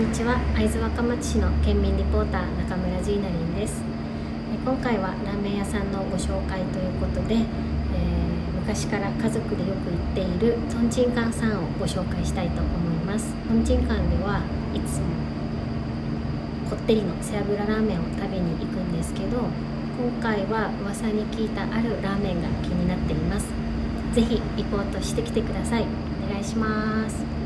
にちは。会津若松市の県民リポーター中村ジーナリンです。今回はラーメン屋さんのご紹介ということで、えー、昔から家族でよく行っているトンチンカンさんをご紹介したいと思います。トンチンカンではいつもこってりの背脂ラーメンを食べに行くんですけど今回は噂に聞いたあるラーメンが気になっています。ぜひリポートしてきてください。お願いします。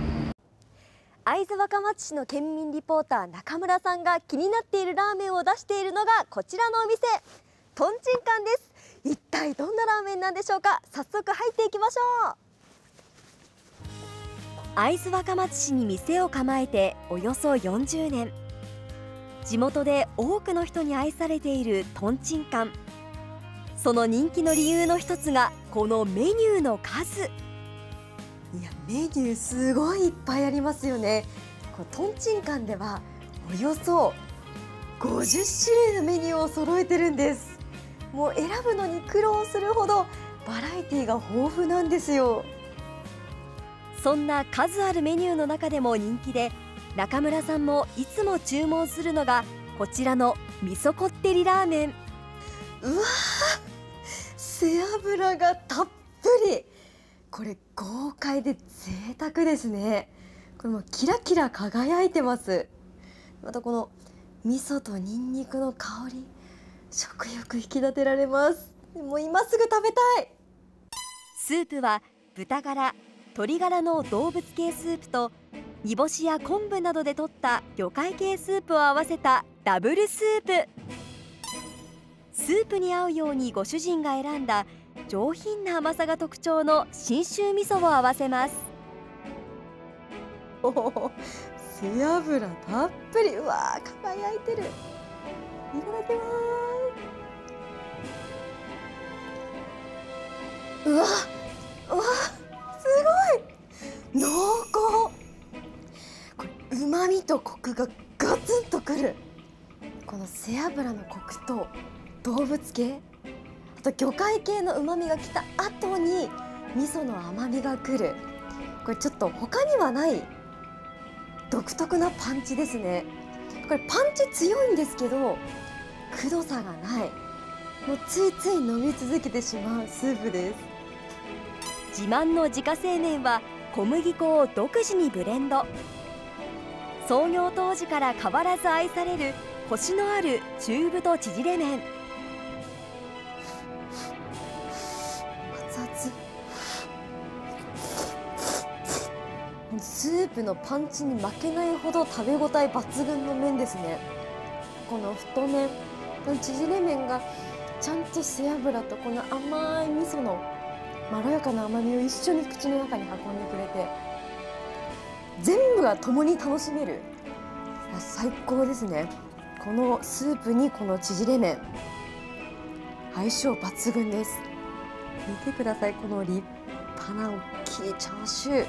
会津若松市の県民リポーター中村さんが気になっているラーメンを出しているのがこちらのお店。とんちんかんです。一体どんなラーメンなんでしょうか？早速入っていきましょう。会津若松市に店を構えておよそ40年。地元で多くの人に愛されているとんちんかんその人気の理由の一つがこのメニューの数。メニューすごいいっぱいありますよね。このトンチンカンではおよそ50種類のメニューを揃えてるんです。もう選ぶのに苦労するほどバラエティが豊富なんですよ。そんな数あるメニューの中でも人気で中村さんもいつも注文するのがこちらの味噌こってりラーメン。うわ背脂がたっぷり。これ豪快で贅沢ですね。これもキラキラ輝いてます。またこの味噌とニンニクの香り食欲引き立てられます。もう今すぐ食べたい。スープは豚ガラ鶏ガラの動物系スープと煮干しや昆布などで取った魚介系スープを合わせたダブルスープ。スープに合うようにご主人が選んだ上品な甘さが特徴の信州味噌を合わせます。お 背脂たっぷり。うわ輝いてる。いただきます。うわうわすごい。濃厚。これ旨味とコクがガツンとくる。この背脂のコクと動物系。あと魚介系の旨味が来た後に味噌の甘みがくる。これちょっと他にはない独特なパンチですね。これパンチ強いんですけどくどさがない。もうついつい飲み続けてしまうスープです。自慢の自家製麺は小麦粉を独自にブレンド。創業当時から変わらず愛されるコシのある中太縮れ麺スープのパンチに負けないほど食べ応え抜群の麺ですね。この太麺縮れ麺がちゃんと背脂とこの甘い味噌のまろやかな甘みを一緒に口の中に運んでくれて全部が共に楽しめる。最高ですね。このスープにこの縮れ麺。相性抜群です。見てください。この立派な大きいチャーシュー。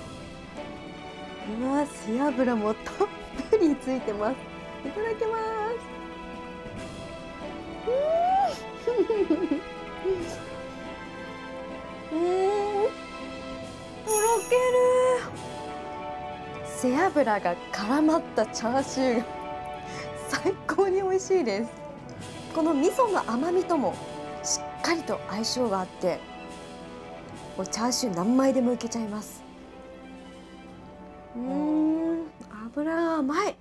うわ背脂もたっぷりついてます。いただきます。うん。とろける。背脂が絡まったチャーシューが最高に美味しいです。この味噌の甘みともしっかりと相性があってもうチャーシュー何枚でもいけちゃいます。うん。油が甘い。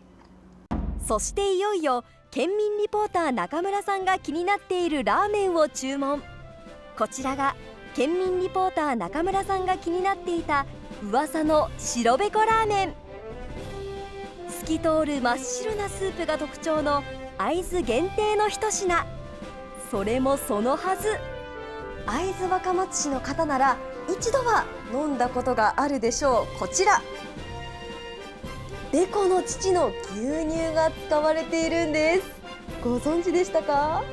そしていよいよ県民リポーター中村さんが気になっているラーメンを注文。こちらが県民リポーター中村さんが気になっていた噂の白べこラーメン。透き通る真っ白なスープが特徴の会津限定の一品。それもそのはず。会津若松市の方なら一度は飲んだことがあるでしょう。こちら。ベコの父の牛乳が使われているんです。ご存知でしたか？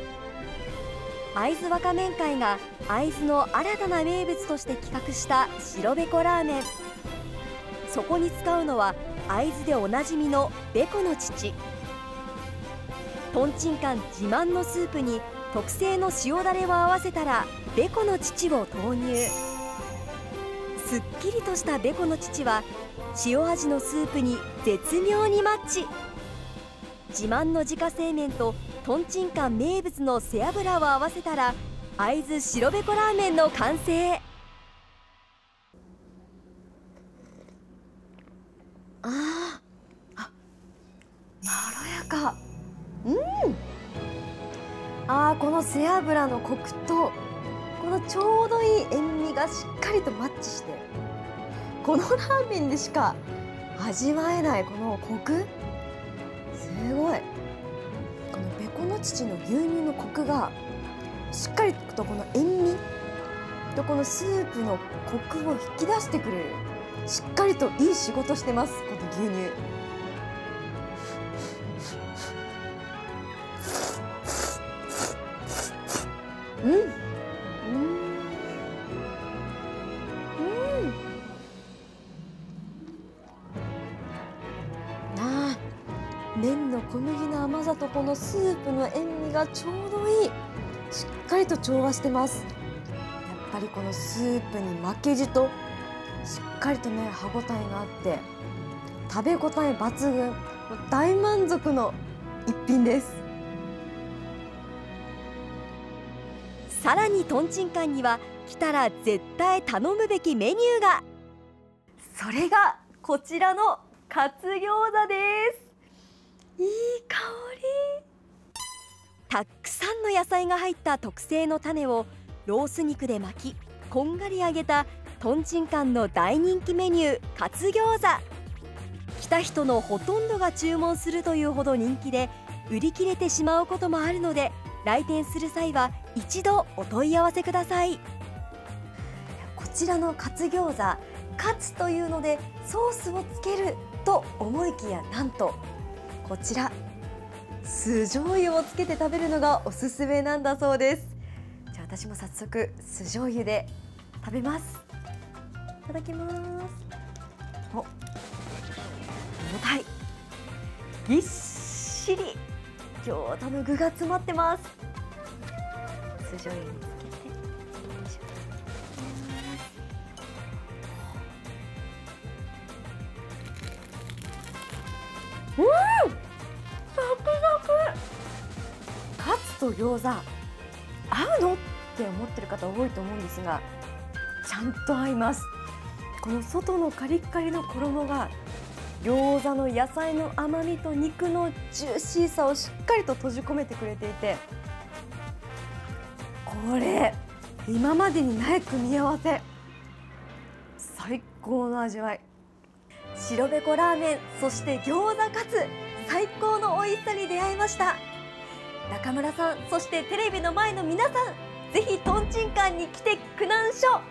会津若麺会が会津の新たな名物として企画した白べこラーメン。そこに使うのは会津でおなじみのベコの父とんちんかん自慢のスープに特製の塩だれを合わせたらベコの父を投入。すっきりとしたベコの乳は塩味のスープに絶妙にマッチ。自慢の自家製麺ととんちんかん名物の背脂を合わせたら会津白べこラーメンの完成。ああまろやか。うん。あーこの背脂のコクとこのちょうどいい塩味がしっかりとマッチしてこのラーメンでしか味わえないこのコク。すごい。このべこの乳の牛乳のコクがしっかりとこの塩味とこのスープのコクを引き出してくれるしっかりといい仕事してますこの牛乳。麺の小麦の甘さとこのスープの塩味がちょうどいい。しっかりと調和してます。やっぱりこのスープに負けじとしっかりとね歯ごたえがあって食べ応え抜群。大満足の一品です。さらにとんちんかんには来たら絶対頼むべきメニューが。それがこちらのカツ餃子です。いい香り。たくさんの野菜が入った特製の種をロース肉で巻きこんがり揚げたとんちんかんの大人気メニューカツ餃子。来た人のほとんどが注文するというほど人気で売り切れてしまうこともあるので来店する際は一度お問い合わせください。こちらのカツ餃子カツというのでソースをつけると思いきやなんとこちら。酢醤油をつけて食べるのがおすすめなんだそうです。じゃあ私も早速酢醤油で食べます。いただきます。お重たい。ぎっしり。餃子の具が詰まってます。酢醤油につけて。よいしょ。うん。と餃子合うの？って思ってる方多いと思うんですがちゃんと合います。この外のカリッカリの衣が餃子の野菜の甘みと肉のジューシーさをしっかりと閉じ込めてくれていてこれ今までにない組み合わせ。最高の味わい。白べこラーメンそして餃子カツ最高の美味しさに出会いました。中村さんそしてテレビの前の皆さんぜひとんちんかんに来てくなんしょ。